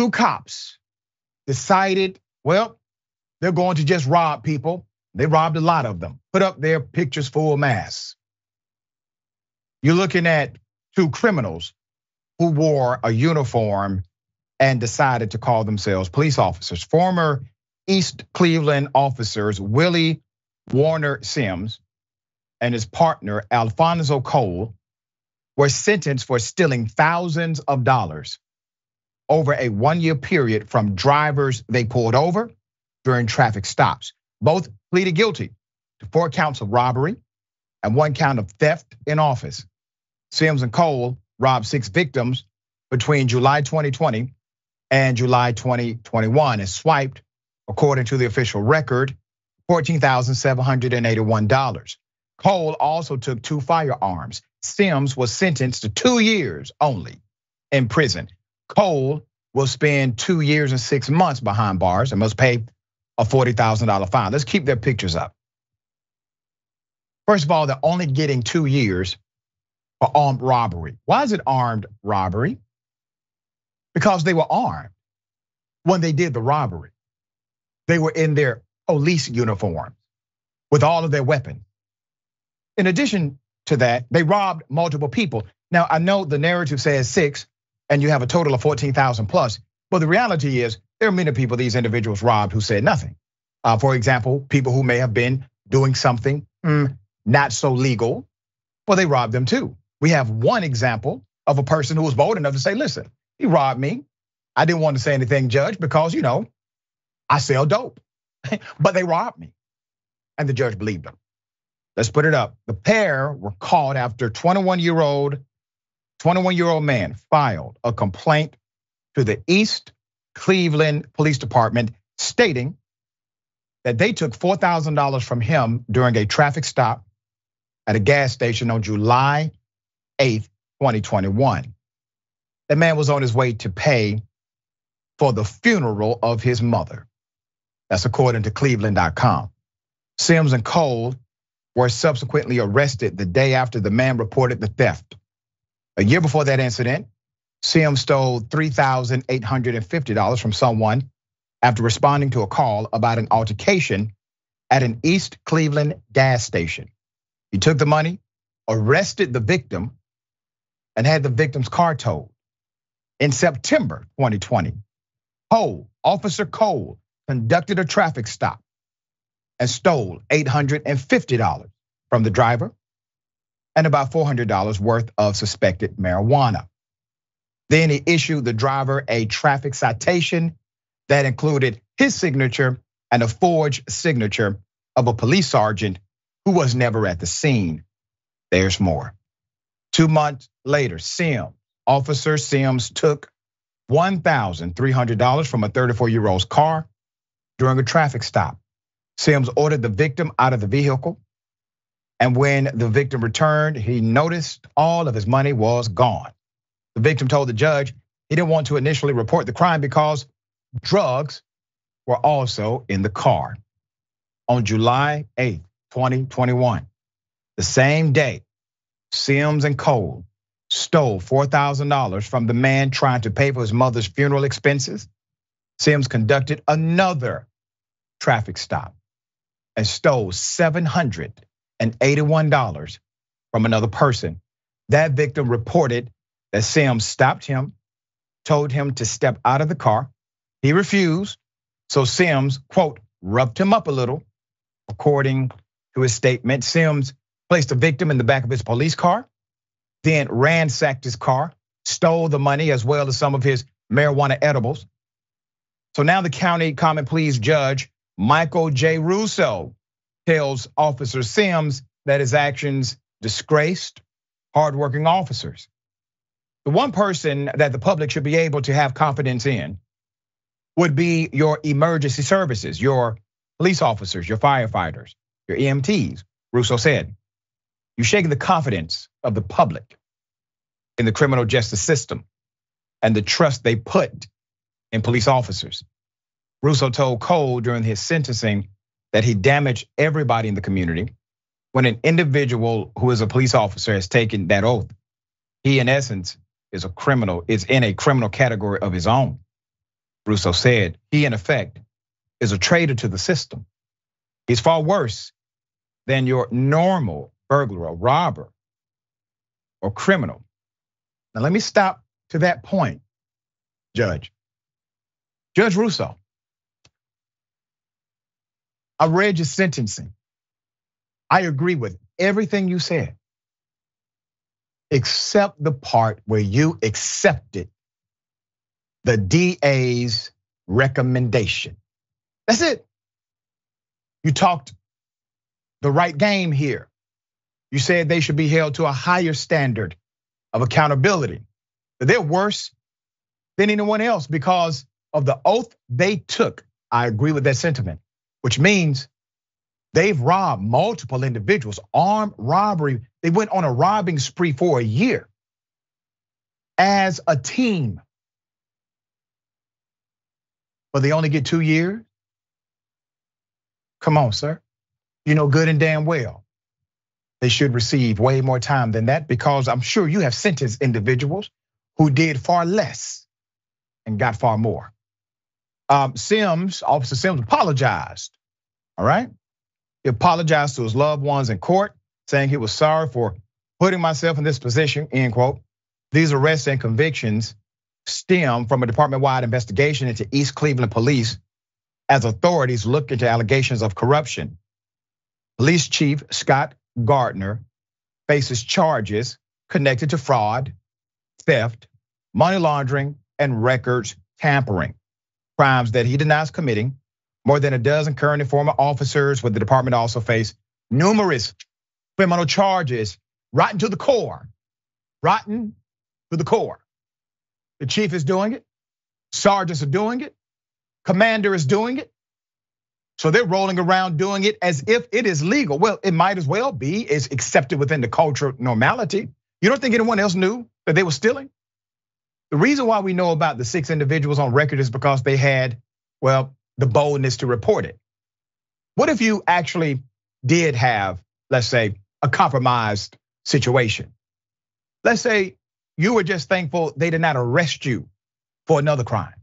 two cops decided, well, they're going to just rob people. They robbed a lot of them, put up their pictures full masks. You're looking at two criminals who wore a uniform and decided to call themselves police officers. Former East Cleveland officers Willie Warner Sims and his partner Alfonzo Cole were sentenced for stealing thousands of dollars over a one year period from drivers they pulled over during traffic stops. Both pleaded guilty to four counts of robbery and one count of theft in office. Sims and Cole robbed six victims between July 2020 and July 2021 and swiped, according to the official record, $14,781. Cole also took two firearms. Sims was sentenced to two years only in prison. Cole will spend two years and six months behind bars and must pay a $40,000 fine. Let's keep their pictures up. First of all, they're only getting two years for armed robbery. Why is it armed robbery? Because they were armed when they did the robbery. They were in their police uniforms with all of their weapons. In addition to that, they robbed multiple people. Now, I know the narrative says six, and you have a total of 14,000 plus, but the reality is there are many people these individuals robbed who said nothing. Uh, for example, people who may have been doing something mm, not so legal, well, they robbed them too. We have one example of a person who was bold enough to say, listen, he robbed me. I didn't want to say anything, judge, because, you know, I sell dope. but they robbed me. And the judge believed them. Let's put it up. The pair were caught after 21 year old, 21 year old man filed a complaint to the East Cleveland Police Department stating that they took $4,000 from him during a traffic stop at a gas station on July 8th, 2021. The man was on his way to pay for the funeral of his mother. That's according to cleveland.com. Sims and Cole were subsequently arrested the day after the man reported the theft. A year before that incident, Sims stole $3,850 from someone after responding to a call about an altercation at an East Cleveland gas station. He took the money, arrested the victim, and had the victim's car towed. In September 2020, Cole, Officer Cole, conducted a traffic stop and stole $850 from the driver and about $400 worth of suspected marijuana. Then he issued the driver a traffic citation that included his signature and a forged signature of a police sergeant who was never at the scene. There's more. Two months later, Sims, Officer Sims took $1,300 from a 34 year old's car during a traffic stop. Sims ordered the victim out of the vehicle. And when the victim returned, he noticed all of his money was gone. The victim told the judge he didn't want to initially report the crime because drugs were also in the car. On July 8, 2021, the same day, Sims and Cole stole $4,000 from the man trying to pay for his mother's funeral expenses. Sims conducted another traffic stop and stole $781 from another person. That victim reported that Sims stopped him, told him to step out of the car. He refused. So Sims, quote, roughed him up a little. According to his statement, Sims placed the victim in the back of his police car, then ransacked his car, stole the money as well as some of his marijuana edibles. So now the county common pleas judge, Michael J. Russo, tells Officer Sims that his actions disgraced hardworking officers. The one person that the public should be able to have confidence in would be your emergency services, your police officers, your firefighters, your EMTs, Russo said. You're shaking the confidence of the public in the criminal justice system and the trust they put in police officers. Russo told Cole during his sentencing that he damaged everybody in the community. When an individual who is a police officer has taken that oath, he in essence is a criminal, is in a criminal category of his own. Russo said, he in effect is a traitor to the system. He's far worse than your normal burglar or robber or criminal. Now, let me stop to that point, Judge. Judge Russo, I read your sentencing. I agree with everything you said, except the part where you accepted the DA's recommendation. That's it. You talked the right game here. You said they should be held to a higher standard of accountability. They're worse than anyone else because of the oath they took. I agree with that sentiment, which means they've robbed multiple individuals, armed robbery. They went on a robbing spree for a year as a team. But they only get two years? Come on, sir. You know good and damn well they should receive way more time than that because I'm sure you have sentenced individuals who did far less and got far more. Um, Sims, Officer Sims apologized, all right? He apologized to his loved ones in court, saying he was sorry for putting myself in this position, end quote. These arrests and convictions stem from a department-wide investigation into East Cleveland police as authorities look into allegations of corruption. Police Chief Scott Gardner faces charges connected to fraud, theft, money laundering, and records tampering, crimes that he denies committing. More than a dozen current and former officers with the department also face numerous criminal charges, rotten to the core, rotten to the core. The chief is doing it, sergeants are doing it, commander is doing it, so they're rolling around doing it as if it is legal. Well, it might as well be. It's accepted within the cultural normality. You don't think anyone else knew that they were stealing? The reason why we know about the six individuals on record is because they had, well, the boldness to report it. What if you actually did have, let's say, a compromised situation? Let's say you were just thankful they did not arrest you for another crime.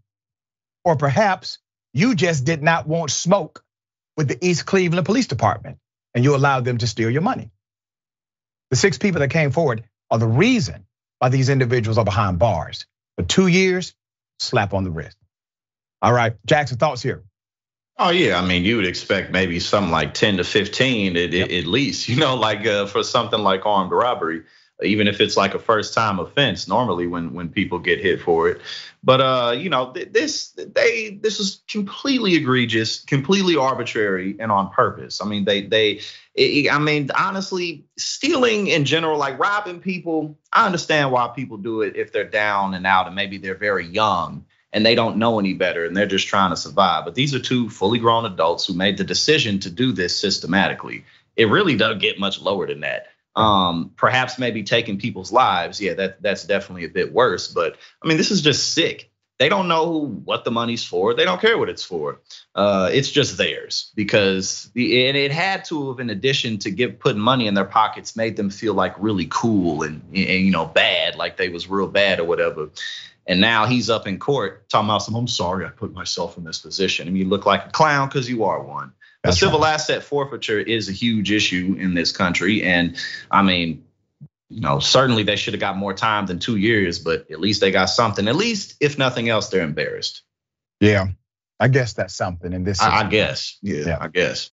Or perhaps you just did not want smoke with the East Cleveland Police Department and you allowed them to steal your money. The six people that came forward are the reason why these individuals are behind bars. For two years, slap on the wrist. All right, Jackson, thoughts here. Oh yeah, I mean, you would expect maybe something like 10 to 15 at, yep. at least, you know, like uh, for something like armed robbery even if it's like a first time offense normally when when people get hit for it. But uh you know this they this is completely egregious completely arbitrary and on purpose. I mean they they it, i mean honestly stealing in general like robbing people i understand why people do it if they're down and out and maybe they're very young and they don't know any better and they're just trying to survive. But these are two fully grown adults who made the decision to do this systematically. It really doesn't get much lower than that um, perhaps maybe taking people's lives. Yeah, that that's definitely a bit worse. But I mean, this is just sick. They don't know what the money's for. They don't care what it's for. Uh, it's just theirs because the, and it had to have, in addition to give putting money in their pockets, made them feel like really cool and, and you know bad, like they was real bad or whatever. And now he's up in court talking about some. I'm sorry, I put myself in this position. I mean, you look like a clown because you are one. That's civil right. asset forfeiture is a huge issue in this country. And I mean, you know, certainly they should have got more time than two years, but at least they got something. At least, if nothing else, they're embarrassed. Yeah, I guess that's something in this. I, I guess. Yeah, yeah, I guess.